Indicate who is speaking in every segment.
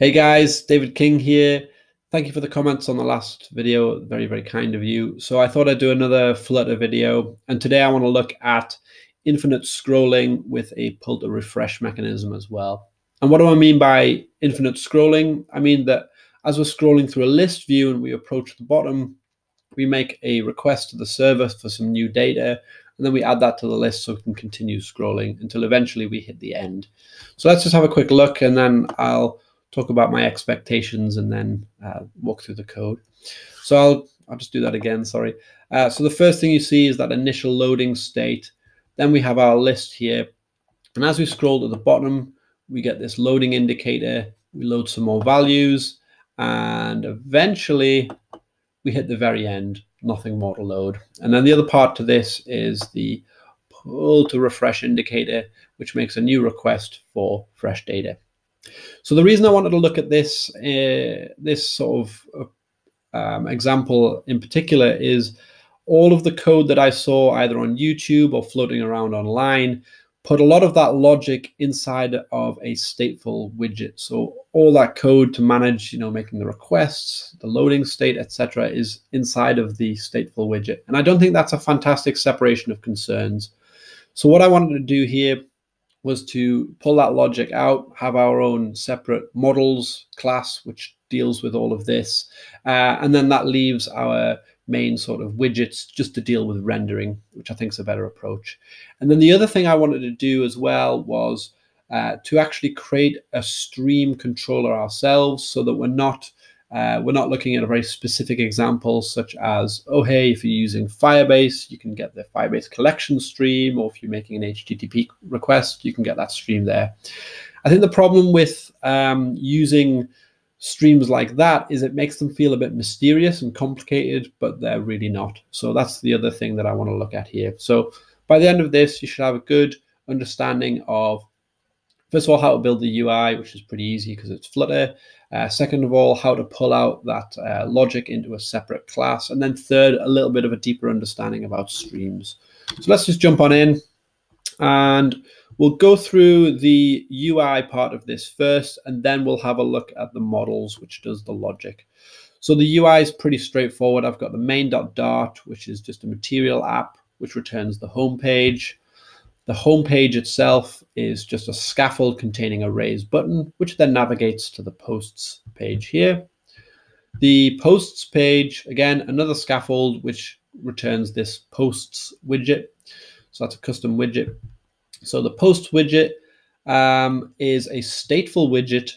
Speaker 1: Hey guys, David King here. Thank you for the comments on the last video. Very, very kind of you. So I thought I'd do another Flutter video. And today I want to look at infinite scrolling with a pull to refresh mechanism as well. And what do I mean by infinite scrolling? I mean that as we're scrolling through a list view and we approach the bottom, we make a request to the server for some new data, and then we add that to the list so we can continue scrolling until eventually we hit the end. So let's just have a quick look and then I'll talk about my expectations and then uh, walk through the code. So I'll, I'll just do that again, sorry. Uh, so the first thing you see is that initial loading state. Then we have our list here. And as we scroll to the bottom, we get this loading indicator. We load some more values and eventually we hit the very end, nothing more to load. And then the other part to this is the pull to refresh indicator, which makes a new request for fresh data. So the reason I wanted to look at this uh, this sort of uh, um, example in particular is all of the code that I saw either on YouTube or floating around online put a lot of that logic inside of a stateful widget. So all that code to manage, you know, making the requests, the loading state, etc., is inside of the stateful widget. And I don't think that's a fantastic separation of concerns. So what I wanted to do here was to pull that logic out, have our own separate models class, which deals with all of this. Uh, and then that leaves our main sort of widgets just to deal with rendering, which I think is a better approach. And then the other thing I wanted to do as well was uh, to actually create a stream controller ourselves so that we're not uh, we're not looking at a very specific example, such as, oh, hey, if you're using Firebase, you can get the Firebase collection stream, or if you're making an HTTP request, you can get that stream there. I think the problem with um, using streams like that is it makes them feel a bit mysterious and complicated, but they're really not. So that's the other thing that I want to look at here. So by the end of this, you should have a good understanding of First of all, how to build the UI, which is pretty easy because it's Flutter. Uh, second of all, how to pull out that uh, logic into a separate class. And then third, a little bit of a deeper understanding about streams. So let's just jump on in and we'll go through the UI part of this first, and then we'll have a look at the models, which does the logic. So the UI is pretty straightforward. I've got the main.dart, which is just a material app, which returns the home page. The homepage itself is just a scaffold containing a raise button, which then navigates to the posts page here. The posts page, again, another scaffold, which returns this posts widget. So that's a custom widget. So the post widget um, is a stateful widget.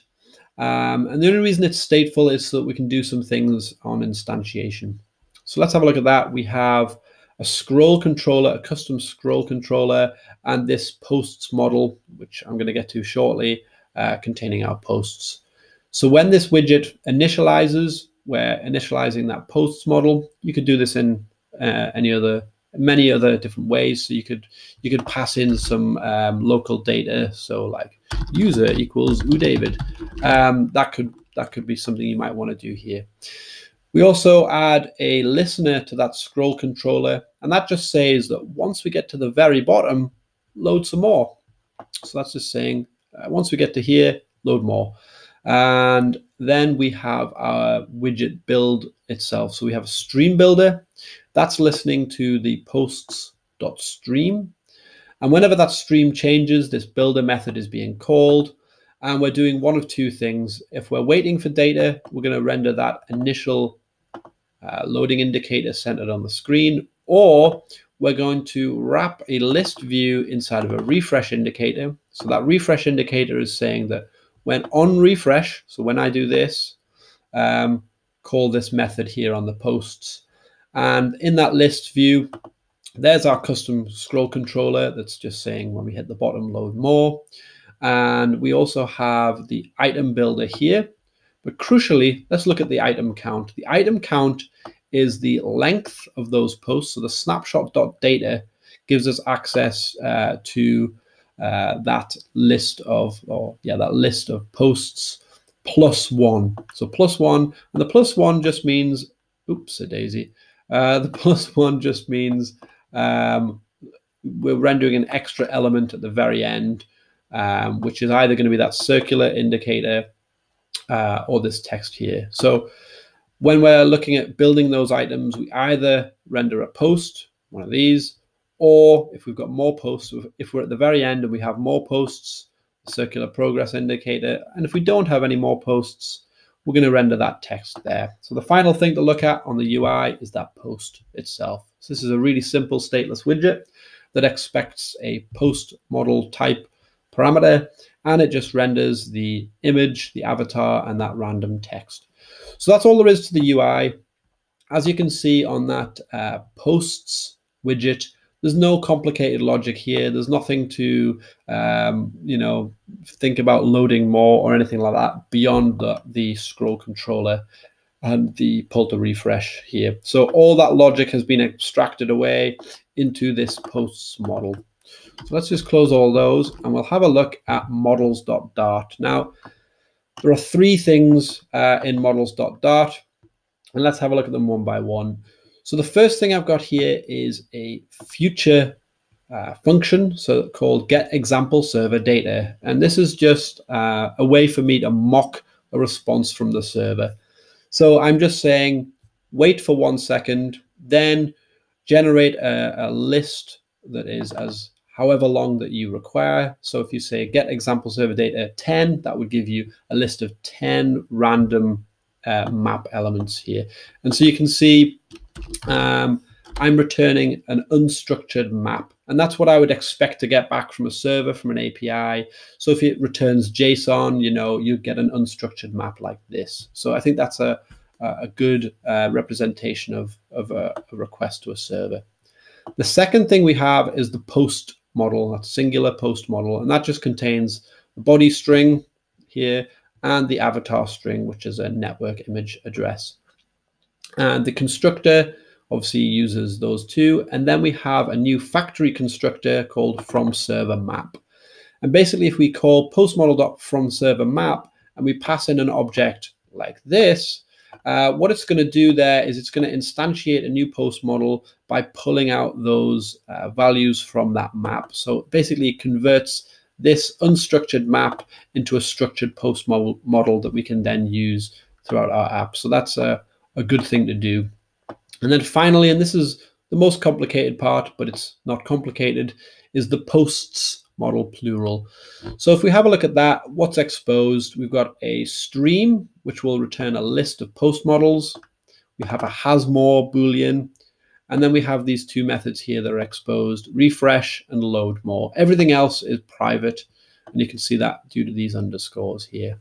Speaker 1: Um, and the only reason it's stateful is so that we can do some things on instantiation. So let's have a look at that. We have a scroll controller, a custom scroll controller, and this posts model, which I'm going to get to shortly, uh, containing our posts. So when this widget initializes, we're initializing that posts model. You could do this in uh, any other, many other different ways. So you could you could pass in some um, local data. So like user equals oodavid. Um, that could that could be something you might want to do here. We also add a listener to that scroll controller, and that just says that once we get to the very bottom, load some more. So that's just saying uh, once we get to here, load more. And then we have our widget build itself. So we have a stream builder that's listening to the posts.stream. And whenever that stream changes, this builder method is being called. And we're doing one of two things. If we're waiting for data, we're going to render that initial uh, loading indicator centered on the screen, or we're going to wrap a list view inside of a refresh indicator. So that refresh indicator is saying that when on refresh, so when I do this, um, call this method here on the posts. And in that list view, there's our custom scroll controller that's just saying when we hit the bottom, load more. And we also have the item builder here. But crucially, let's look at the item count. The item count is the length of those posts. So the snapshot.data gives us access uh, to uh, that list of, or yeah, that list of posts plus one. So plus one, and the plus one just means, oops, a daisy. Uh, the plus one just means um, we're rendering an extra element at the very end, um, which is either going to be that circular indicator uh, or this text here. So when we're looking at building those items, we either render a post, one of these, or if we've got more posts, if we're at the very end and we have more posts, circular progress indicator, and if we don't have any more posts, we're going to render that text there. So the final thing to look at on the UI is that post itself. So this is a really simple stateless widget that expects a post model type parameter, and it just renders the image, the avatar, and that random text. So that's all there is to the UI. As you can see on that uh, posts widget, there's no complicated logic here. There's nothing to, um, you know, think about loading more or anything like that beyond the, the scroll controller and the pull to refresh here. So all that logic has been extracted away into this posts model. So let's just close all those and we'll have a look at models.dart. Now, there are three things uh, in models.dart and let's have a look at them one by one. So the first thing I've got here is a future uh, function so called get example server data. And this is just uh, a way for me to mock a response from the server. So I'm just saying, wait for one second, then generate a, a list that is as however long that you require. So if you say get example server data 10, that would give you a list of 10 random uh, map elements here. And so you can see um, I'm returning an unstructured map. And that's what I would expect to get back from a server, from an API. So if it returns JSON, you know, you get an unstructured map like this. So I think that's a, a good uh, representation of, of a, a, request to a server. The second thing we have is the post model, that singular post model, and that just contains the body string here and the avatar string, which is a network image address. And the constructor obviously uses those two. And then we have a new factory constructor called from server map. And basically, if we call postmodel.from server map and we pass in an object like this, uh, what it's going to do there is it's going to instantiate a new post model by pulling out those uh, values from that map. So basically, it converts this unstructured map into a structured post model, model that we can then use throughout our app. So that's a, a good thing to do. And then finally, and this is the most complicated part, but it's not complicated, is the posts model plural. So if we have a look at that, what's exposed? We've got a stream, which will return a list of post models. We have a has more boolean, and then we have these two methods here that are exposed, refresh and load more. Everything else is private, and you can see that due to these underscores here.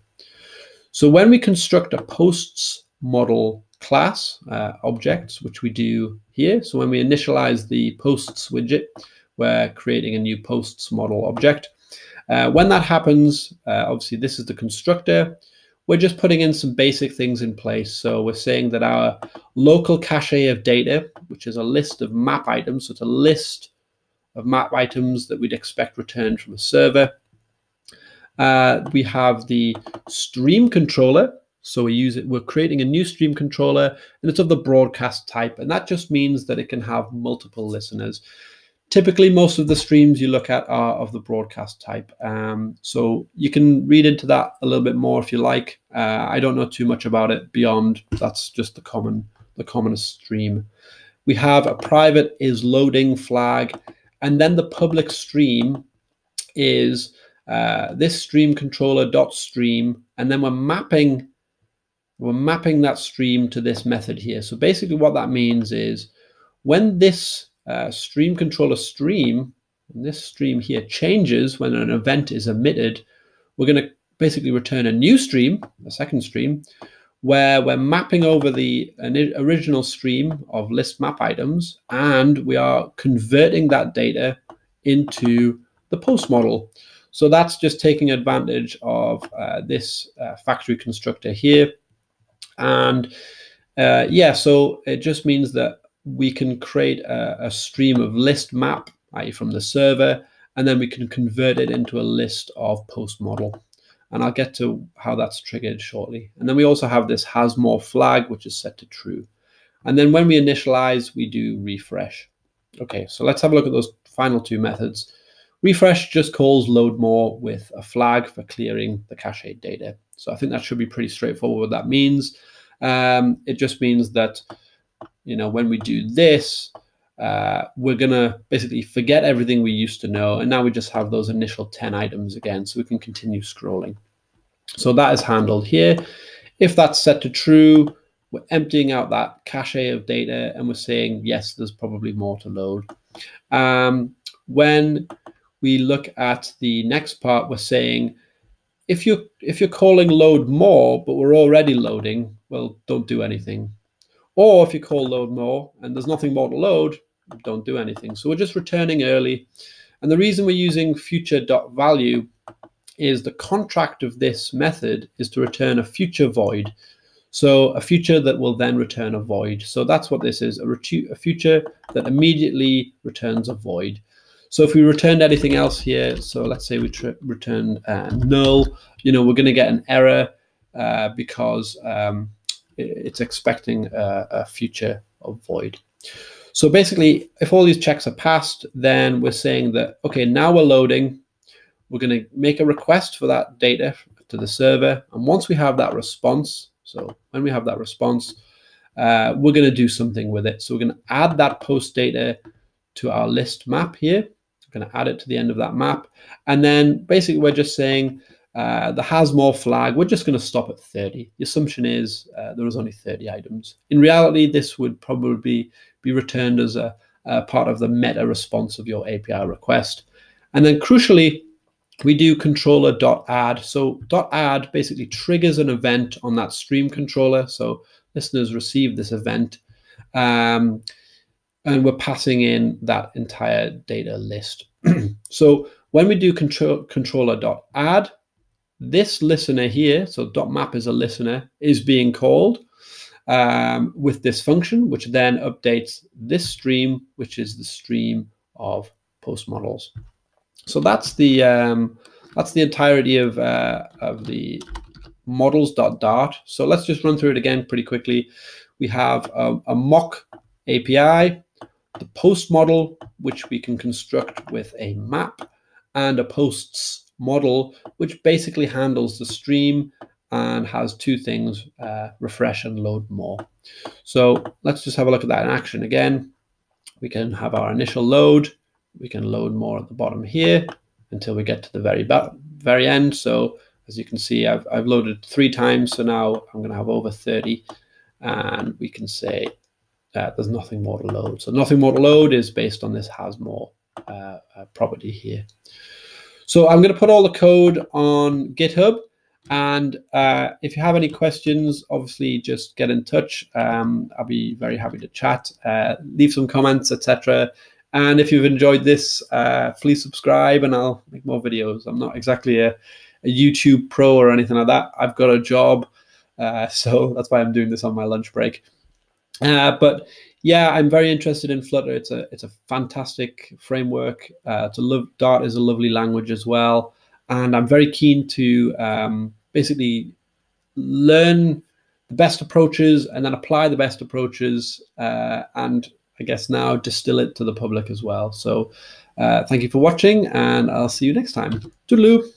Speaker 1: So when we construct a posts model class uh, objects, which we do here. So when we initialize the posts widget, we're creating a new posts model object. Uh, when that happens, uh, obviously this is the constructor. We're just putting in some basic things in place. So we're saying that our local cache of data, which is a list of map items, so it's a list of map items that we'd expect returned from a server. Uh, we have the stream controller, so we use it, we're creating a new stream controller and it's of the broadcast type. And that just means that it can have multiple listeners. Typically, most of the streams you look at are of the broadcast type. Um, so you can read into that a little bit more if you like. Uh, I don't know too much about it beyond that's just the common, the commonest stream. We have a private is loading flag, and then the public stream is uh, this stream controller dot stream, and then we're mapping we're mapping that stream to this method here. So basically what that means is when this uh, stream controller stream, and this stream here changes when an event is emitted, we're going to basically return a new stream, a second stream, where we're mapping over the original stream of list map items and we are converting that data into the post model. So that's just taking advantage of uh, this uh, factory constructor here and uh, yeah, so it just means that we can create a, a stream of list map, i.e. from the server, and then we can convert it into a list of post model. And I'll get to how that's triggered shortly. And then we also have this has more flag, which is set to true. And then when we initialize, we do refresh. Okay, so let's have a look at those final two methods. Refresh just calls load more with a flag for clearing the cache data. So I think that should be pretty straightforward what that means. Um, it just means that, you know, when we do this, uh, we're going to basically forget everything we used to know. And now we just have those initial 10 items again, so we can continue scrolling. So that is handled here. If that's set to true, we're emptying out that cache of data and we're saying, yes, there's probably more to load. Um, when we look at the next part, we're saying, if you're, if you're calling load more, but we're already loading, well, don't do anything. Or if you call load more and there's nothing more to load, don't do anything. So we're just returning early. And the reason we're using future.value is the contract of this method is to return a future void. So a future that will then return a void. So that's what this is, a, a future that immediately returns a void. So if we returned anything else here, so let's say we returned uh, null, you know, we're going to get an error uh, because um, it's expecting a, a future of void. So basically, if all these checks are passed, then we're saying that, okay, now we're loading. We're going to make a request for that data to the server. And once we have that response, so when we have that response, uh, we're going to do something with it. So we're going to add that post data to our list map here. We're going to add it to the end of that map. And then basically we're just saying uh, the has more flag, we're just going to stop at 30. The assumption is uh, there was only 30 items. In reality, this would probably be returned as a, a part of the meta response of your API request. And then crucially, we do controller.add. So .add basically triggers an event on that stream controller. So listeners receive this event. Um, and we're passing in that entire data list. so when we do control, controller.add, this listener here, so dot .map is a listener, is being called um, with this function, which then updates this stream, which is the stream of post models. So that's the um, that's the entirety of uh, of the models.dart. So let's just run through it again pretty quickly. We have a, a mock API, the post model, which we can construct with a map, and a posts model, which basically handles the stream and has two things, uh, refresh and load more. So let's just have a look at that in action again. We can have our initial load. We can load more at the bottom here until we get to the very very end. So as you can see, I've, I've loaded three times. So now I'm going to have over 30 and we can say uh, there's nothing more to load. So nothing more to load is based on this has more uh, uh, property here. So I'm going to put all the code on GitHub. And uh, if you have any questions, obviously just get in touch. Um, I'll be very happy to chat, uh, leave some comments, etc. And if you've enjoyed this, uh, please subscribe and I'll make more videos. I'm not exactly a, a YouTube pro or anything like that. I've got a job, uh, so that's why I'm doing this on my lunch break. Uh, but yeah, I'm very interested in Flutter. It's a it's a fantastic framework. Uh, to love Dart is a lovely language as well, and I'm very keen to um, basically learn the best approaches and then apply the best approaches uh, and I guess now distill it to the public as well. So uh, thank you for watching and I'll see you next time. Toodaloo.